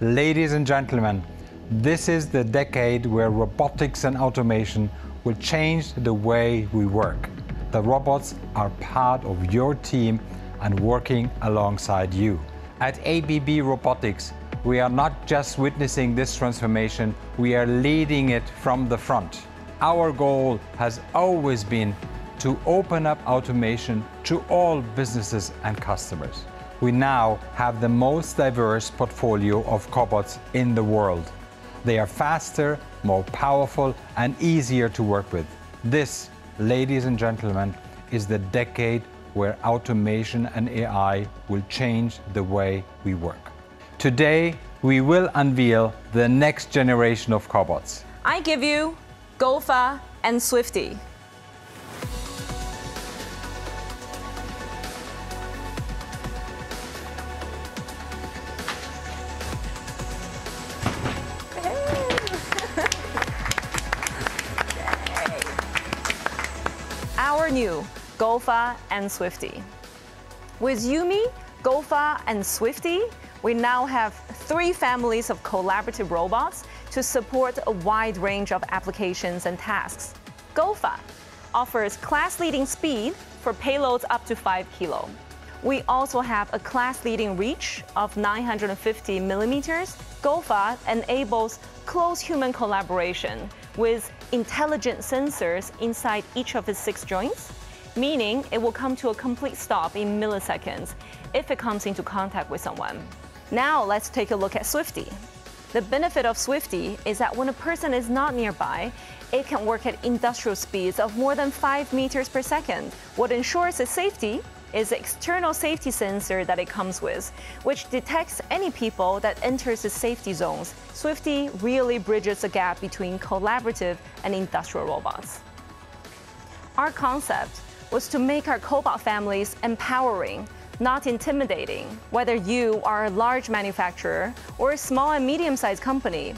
Ladies and gentlemen, this is the decade where robotics and automation will change the way we work. The robots are part of your team and working alongside you. At ABB Robotics, we are not just witnessing this transformation, we are leading it from the front. Our goal has always been to open up automation to all businesses and customers. We now have the most diverse portfolio of cobots in the world. They are faster, more powerful, and easier to work with. This, ladies and gentlemen, is the decade where automation and AI will change the way we work. Today, we will unveil the next generation of cobots. I give you GOFA and SWIFTI. Our new GOFA and SWIFTI. With YuMi, GOFA, and SWIFTI, we now have three families of collaborative robots to support a wide range of applications and tasks. GOFA offers class-leading speed for payloads up to 5 kilo. We also have a class-leading reach of 950 millimeters. GOFA enables close human collaboration with intelligent sensors inside each of its six joints, meaning it will come to a complete stop in milliseconds if it comes into contact with someone. Now let's take a look at SWIFTI. The benefit of SWIFTI is that when a person is not nearby, it can work at industrial speeds of more than 5 meters per second. What ensures its safety is the external safety sensor that it comes with, which detects any people that enters the safety zones. SWIFTI really bridges the gap between collaborative and industrial robots. Our concept was to make our cobot families empowering, not intimidating. Whether you are a large manufacturer or a small and medium-sized company,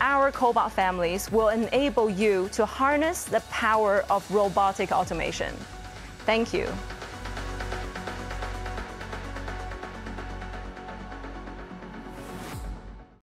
our cobot families will enable you to harness the power of robotic automation. Thank you.